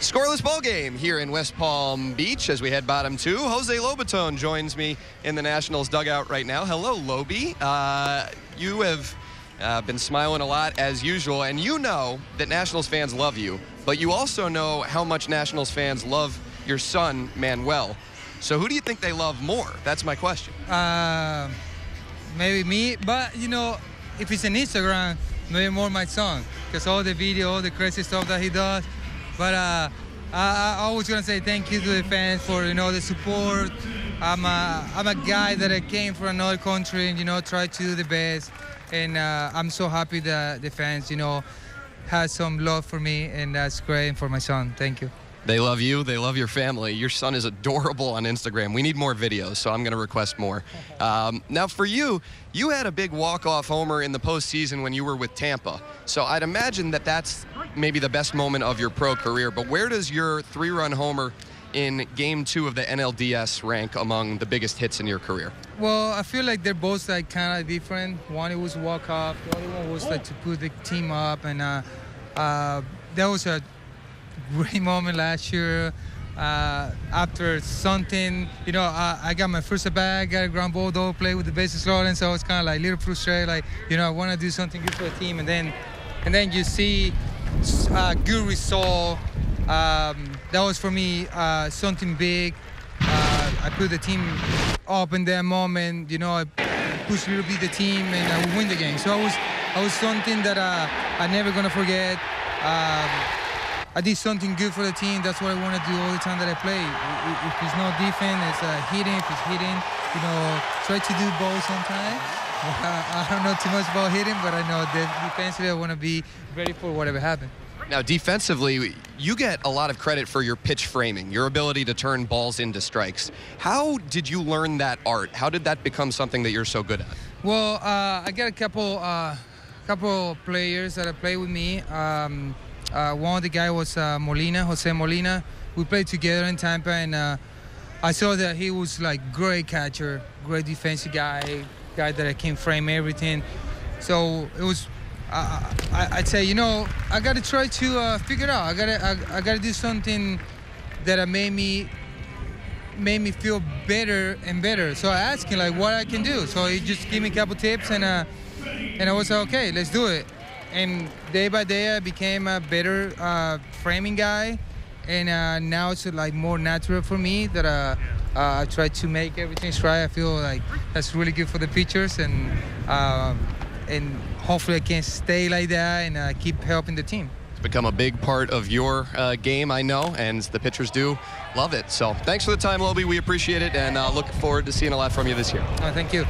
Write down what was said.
Scoreless ball game here in West Palm Beach as we head bottom two. Jose Lobaton joins me in the Nationals dugout right now. Hello, Loby. Uh, you have uh, been smiling a lot as usual, and you know that Nationals fans love you, but you also know how much Nationals fans love your son, Manuel. So who do you think they love more? That's my question. Uh, maybe me, but you know, if it's an Instagram, maybe more my son, because all the video, all the crazy stuff that he does. But uh, I, I always gonna say thank you to the fans for you know the support. I'm a, I'm a guy that I came from another country and you know try to do the best, and uh, I'm so happy that the fans you know has some love for me, and that's great and for my son. Thank you. They love you. They love your family. Your son is adorable on Instagram. We need more videos, so I'm going to request more. Um, now, for you, you had a big walk-off homer in the postseason when you were with Tampa. So I'd imagine that that's maybe the best moment of your pro career. But where does your three-run homer in Game Two of the NLDS rank among the biggest hits in your career? Well, I feel like they're both like kind of different. One it was walk off, the other one was like to put the team up, and uh, uh, that was a great moment last year. Uh, after something, you know, I, I got my first bag, got a ground ball, double play with the bases loaded, so I was kind of like a little frustrated, like you know, I want to do something good for the team, and then, and then you see uh, good result. Um, that was for me uh, something big. Uh, I put the team up in that moment, you know, I pushed a little bit the team, and I would win the game. So I was, I was something that uh, I'm never gonna forget. Um, I did something good for the team. That's what I want to do all the time that I play. If it's not defense, it's uh, hitting. If it's hitting, you know, try to do both sometimes. I don't know too much about hitting, but I know that defensively I want to be ready for whatever happens. Now, defensively, you get a lot of credit for your pitch framing, your ability to turn balls into strikes. How did you learn that art? How did that become something that you're so good at? Well, uh, I got a couple, uh, couple players that I play with me. Um, uh, one of the guy was uh, Molina, Jose Molina. We played together in Tampa, and uh, I saw that he was like great catcher, great defensive guy, guy that I can frame everything. So it was. I, I'd say, you know, I got to try to uh, figure out. I got to, I, I got to do something that made me, made me feel better and better. So I asked him like what I can do. So he just gave me a couple tips, and uh, and I was like, okay, let's do it and day by day I became a better uh, framing guy, and uh, now it's like more natural for me that uh, uh, I try to make everything straight. I feel like that's really good for the pitchers, and um, and hopefully I can stay like that and uh, keep helping the team. It's become a big part of your uh, game, I know, and the pitchers do love it. So thanks for the time, Loby. We appreciate it, and look forward to seeing a lot from you this year. thank you.